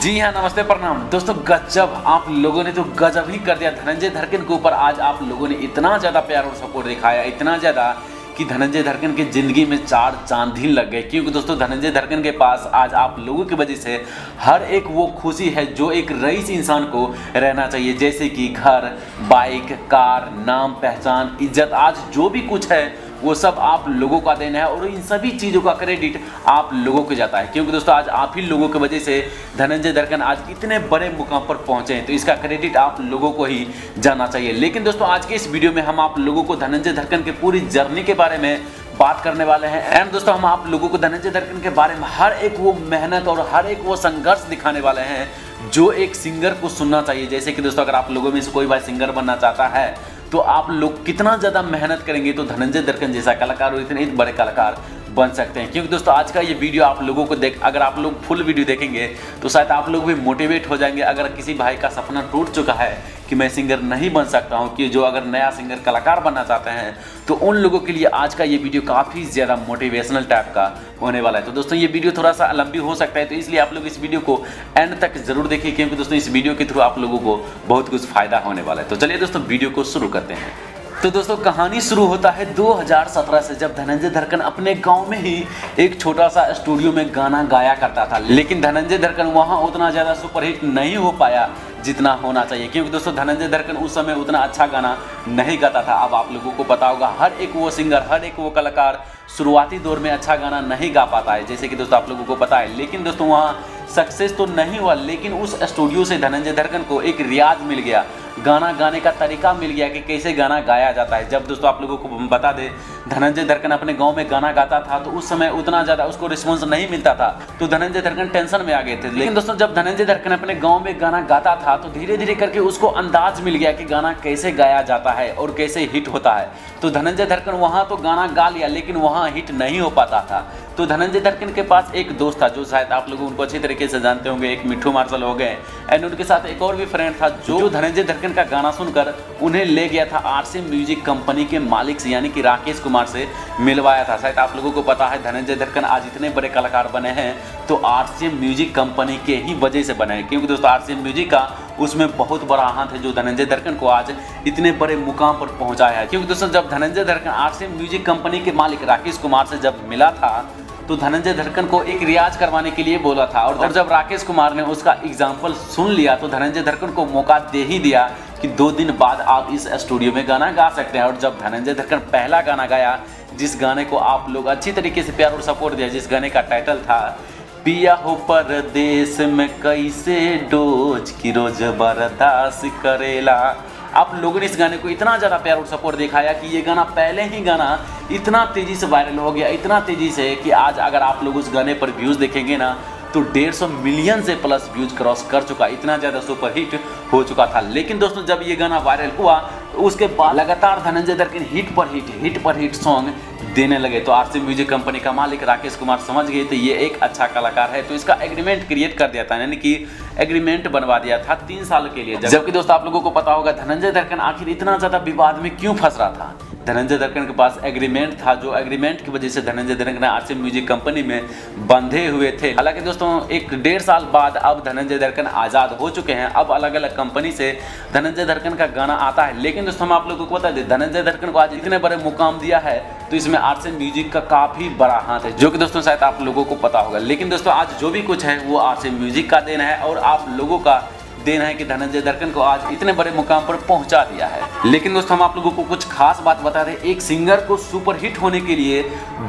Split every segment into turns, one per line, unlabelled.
जी हाँ नमस्ते, प्रणाम। दोस्तों, गजब, आप लोगों ने तो गजब ही कर दिया। धनंजय धरकन के ऊपर आज आप लोगों ने इतना ज़्यादा प्यार और सपोर्ट दिखाया, इतना ज़्यादा कि धनंजय धरकन की ज़िंदगी में चार चाँद ही लग गए। क्योंकि दोस्तों, धनंजय धरकन के पास आज आप लोगों की वजह से हर एक वो खुशी है जो एक रईस इंसान को रहना चाहिए। जैसे कि घर, बाइक, कार, नाम, पहचान, इज़्ज़त, आज जो भी कुछ है वो सब आप लोगों का देना है और इन सभी चीज़ों का क्रेडिट आप लोगों को जाता है। क्योंकि दोस्तों, आज आप ही लोगों की वजह से धनंजय दरकन आज इतने बड़े मुकाम पर पहुँचे हैं तो इसका क्रेडिट आप लोगों को ही जाना चाहिए। लेकिन दोस्तों, आज के इस वीडियो में हम आप लोगों को धनंजय धरकन के पूरी जर्नी के बारे में बात करने वाले हैं। एंड दोस्तों, हम आप लोगों को धनंजय दरकन के बारे में हर एक वो मेहनत और हर एक वो संघर्ष दिखाने वाले हैं, जो एक सिंगर को सुनना चाहिए। जैसे कि दोस्तों, अगर आप लोगों में से कोई भाई सिंगर बनना चाहता है तो आप लोग कितना ज़्यादा मेहनत करेंगे तो धनंजय दर्कन जैसा कलाकार और इतने बड़े कलाकार बन सकते हैं। क्योंकि दोस्तों, आज का ये वीडियो आप लोगों को देख, अगर आप लोग फुल वीडियो देखेंगे तो शायद आप लोग भी मोटिवेट हो जाएँगे। अगर किसी भाई का सपना टूट चुका है कि मैं सिंगर नहीं बन सकता हूँ, कि जो अगर नया सिंगर कलाकार बनना चाहते हैं तो उन लोगों के लिए आज का ये वीडियो काफ़ी ज़्यादा मोटिवेशनल टाइप का होने वाला है। तो दोस्तों, ये वीडियो थोड़ा सा लंबी हो सकता है तो इसलिए आप लोग इस वीडियो को एंड तक ज़रूर देखिए, क्योंकि दोस्तों, इस वीडियो के थ्रू आप लोगों को बहुत कुछ फ़ायदा होने वाला है। तो चलिए दोस्तों, वीडियो को शुरू करते हैं। तो दोस्तों, कहानी शुरू होता है 2017 से, जब धनंजय धरकन अपने गाँव में ही एक छोटा सा स्टूडियो में गाना गाया करता था। लेकिन धनंजय धरकन वहाँ उतना ज़्यादा सुपरहिट नहीं हो पाया जितना होना चाहिए, क्योंकि दोस्तों, धनंजय धरकन उस समय उतना अच्छा गाना नहीं गाता था। अब आप लोगों को पता होगा, हर एक वो सिंगर, हर एक वो कलाकार शुरुआती दौर में अच्छा गाना नहीं गा पाता है, जैसे कि दोस्तों, आप लोगों को पता है। लेकिन दोस्तों, वहाँ सक्सेस तो नहीं हुआ, लेकिन उस स्टूडियो से धनंजय धरकन को एक रियाज मिल गया। गाना गाने का तरीका मिल गया कि कैसे गाना गाया जाता है। जब दोस्तों आप लोगों को बता दें, धनंजय धरकन अपने गाँव में गाना गाता था तो उस समय उतना ज़्यादा उसको रिस्पॉन्स नहीं मिलता था। तो धनंजय धरकन टेंशन में आ गए थे। लेकिन दोस्तों, जब धनंजय धरकन अपने गाँव में गाना गाता था तो धीरे धीरे करके उसको अंदाज मिल गया कि गाना कैसे गाया जाता है और कैसे हिट होता है। तो धनंजय धरकन वहाँ तो गाना गा लिया, लेकिन वहाँ हिट नहीं हो पाता था। तो धनंजय धरकन के पास एक दोस्त था, जो शायद आप लोग उनको अच्छी तरीके से जानते होंगे, एक मिठू मार्शल हो गए। एंड उनके साथ एक और भी फ्रेंड था, जो धनंजय धरकन का गाना सुनकर उन्हें ले गया था आर म्यूज़िक कंपनी के मालिक से, यानी कि राकेश कुमार से मिलवाया था। शायद आप लोगों को पता है, धनंजय धरकन आज इतने बड़े कलाकार बने हैं तो आर म्यूज़िक कंपनी के ही वजह से बने हैं। क्योंकि दोस्तों आर म्यूज़िक का उसमें बहुत बड़ा हाथ है जो धनंजय धरकन को आज इतने बड़े मुकाम पर पहुँचाया है। क्योंकि दोस्तों, जब Dhananjay Dharkan R music company के मालिक राकेश कुमार से जब मिला था तो धनंजय धरकन को एक रियाज करवाने के लिए बोला था। और जब राकेश कुमार ने उसका एग्ज़ाम्पल सुन लिया तो धनंजय धरकन को मौका दे ही दिया कि दो दिन बाद आप इस स्टूडियो में गाना गा सकते हैं। और जब धनंजय धरकन पहला गाना गाया, जिस गाने को आप लोग अच्छी तरीके से प्यार और सपोर्ट दिया, जिस गाने का टाइटल था, पिया हो परदेश में कैसे डोज की रोज बर्दाश्त करेला। आप लोगों ने इस गाने को इतना ज़्यादा प्यार और सपोर्ट दिखाया कि ये गाना पहले ही गाना इतना तेज़ी से वायरल हो गया, इतना तेज़ी से कि आज अगर आप लोग उस गाने पर व्यूज़ देखेंगे ना तो डेढ़ सौ मिलियन से प्लस व्यूज़ क्रॉस कर चुका, इतना ज़्यादा सुपरहिट हो चुका था। लेकिन दोस्तों, जब ये गाना वायरल हुआ तो उसके बाद लगातार धनंजय दर्किन हिट पर हिट हिट पर हिट सॉन्ग देने लगे। तो आरसी म्यूज़िक कंपनी का मालिक राकेश कुमार समझ गए तो ये एक अच्छा कलाकार है। तो इसका एग्रीमेंट क्रिएट कर दिया था यानी कि एग्रीमेंट बनवा दिया था तीन साल के लिए। जबकि दोस्तों आप लोगों को पता होगा धनंजय दर्कन आखिर इतना ज़्यादा विवाद में क्यों फंस रहा था? धनंजय दर्कन के पास एग्रीमेंट था जो एग्रीमेंट की वजह से Dhananjay Darkan RC music company में बंधे हुए थे। हालाँकि दोस्तों एक डेढ़ साल बाद अब धनंजय दर्कन आज़ाद हो चुके हैं। अब अलग अलग कंपनी से धनंजय दर्कन का गाना आता है। लेकिन दोस्तों हम आप लोगों को बता दें धनंजय दर्कन को आज इतने बड़े मुकाम दिया है तो इसमें आर्ट्स एंड म्यूज़िक का काफ़ी बड़ा हाथ है, जो कि दोस्तों शायद आप लोगों को पता होगा। लेकिन दोस्तों, आज जो भी कुछ है, वो आर्ट्स एंड म्यूज़िक का देना है और आप लोगों का देना है कि धनंजय दर्कन को आज इतने बड़े मुकाम पर पहुँचा दिया है। लेकिन दोस्तों, हम आप लोगों को कुछ खास बात बता दें। एक सिंगर को सुपरहिट होने के लिए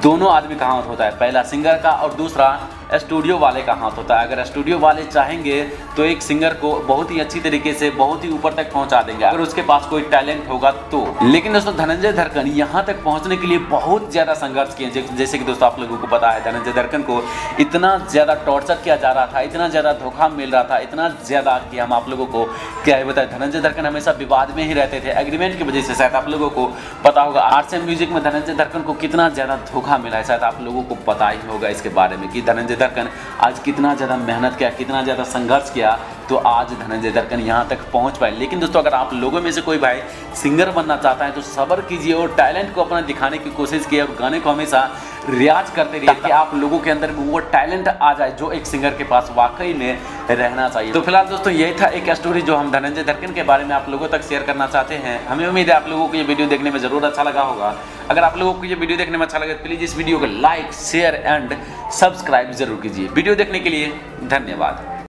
दोनों आदमी का हाथ होता है। पहला सिंगर का और दूसरा स्टूडियो वाले का हाथ होता है। अगर स्टूडियो वाले चाहेंगे तो एक सिंगर को बहुत ही अच्छी तरीके से, बहुत ही ऊपर तक पहुँचा देंगे। अगर उसके पास कोई टैलेंट होगा तो। लेकिन दोस्तों, धनंजय धरकन यहाँ तक पहुँचने के लिए बहुत ज़्यादा संघर्ष किए जैसे कि दोस्तों आप लोगों को पता है, धनंजय धरकन को इतना ज़्यादा टॉर्चर किया जा रहा था, इतना ज़्यादा धोखा मिल रहा था, इतना ज़्यादा कि हम आप लोगों को क्या है बताए। धनंजय धरकन हमेशा विवाद में ही रहते थे। एग्रीमेंट की वजह से शायद आप लोगों को पता होगा आर्ट्स एंड म्यूज़िक में धनंजय धरकन को कितना ज़्यादा धोखा मिला है। शायद आप लोगों को पता ही होगा इसके बारे में कि धनंजय धरकन आज कितना ज़्यादा मेहनत किया कितना ज़्यादा संघर्ष किया तो आज धनंजय दर्कन यहाँ तक पहुँच पाए। लेकिन दोस्तों, अगर आप लोगों में से कोई भाई सिंगर बनना चाहता है तो सबर कीजिए और टैलेंट को अपना दिखाने की कोशिश कीजिए और गाने को हमेशा रियाज करते रहिए ताकि आप लोगों के अंदर वो टैलेंट आ जाए जो एक सिंगर के पास वाकई में रहना चाहिए। तो फ़िलहाल दोस्तों, यही था एक स्टोरी जो हम धनंजय धरकन के बारे में आप लोगों तक शेयर करना चाहते हैं। हमें उम्मीद है आप लोगों को ये वीडियो देखने में ज़रूर अच्छा लगा होगा। अगर आप लोगों को ये वीडियो देखने में अच्छा लगे तो प्लीज़ इस वीडियो को लाइक शेयर एंड सब्सक्राइब ज़रूर कीजिए। वीडियो देखने के लिए धन्यवाद।